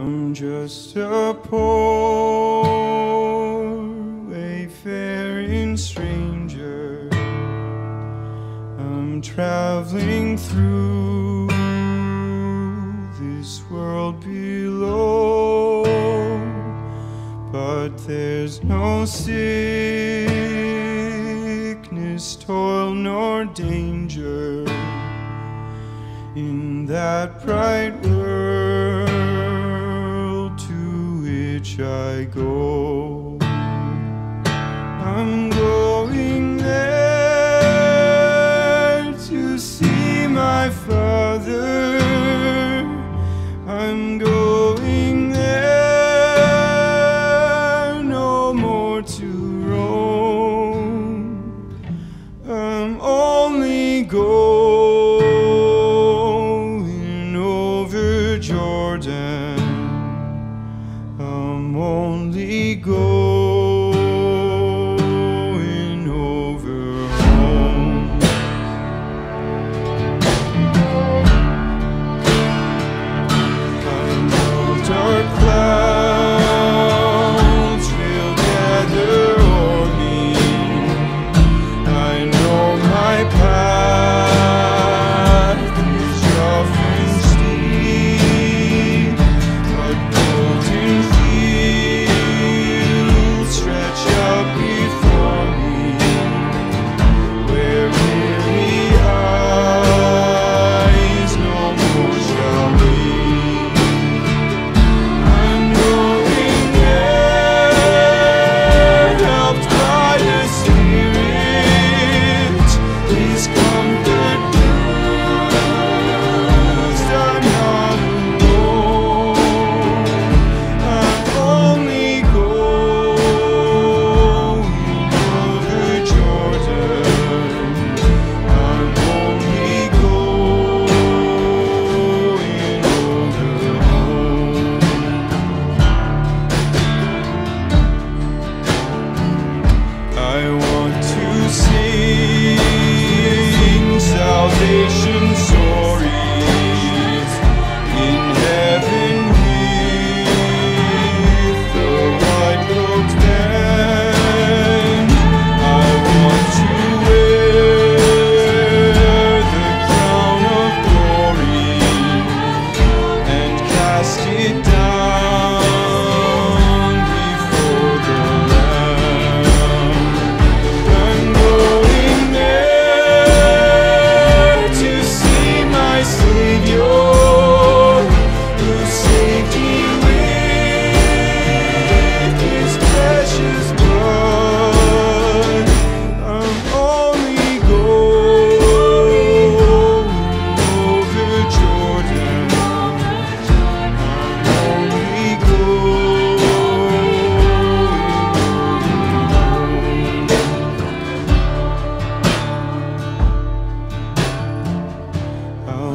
I'm just a poor wayfaring stranger. I'm traveling through this world below, but there's no sickness, toil, nor danger in that bright world. I go. I'm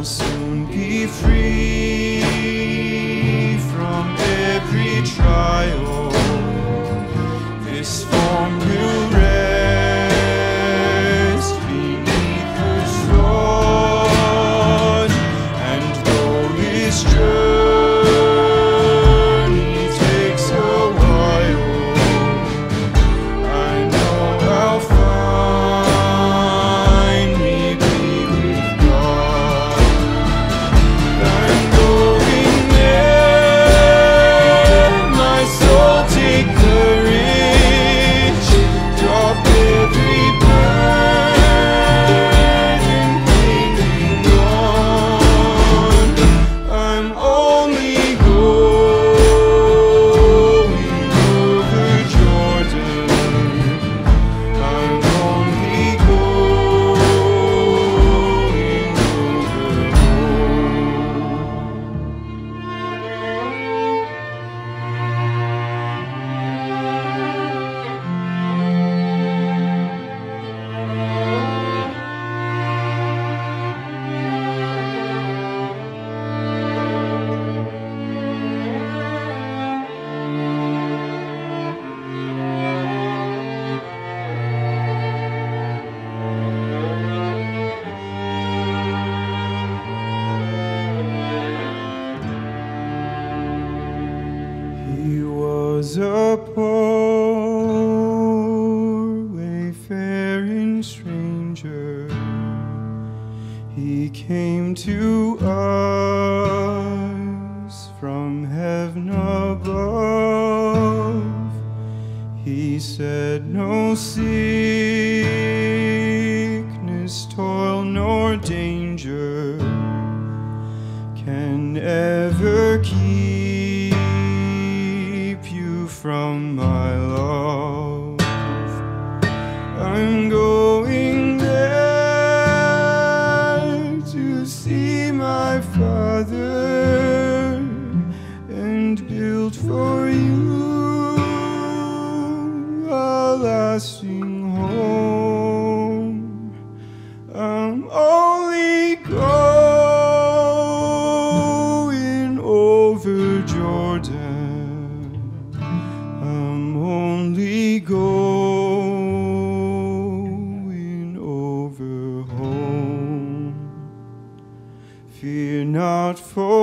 soon be free. He came to us from heaven above. He said, No sickness, toil, nor danger can ever keep you from my love. Father and build for you a lasting home. Not, for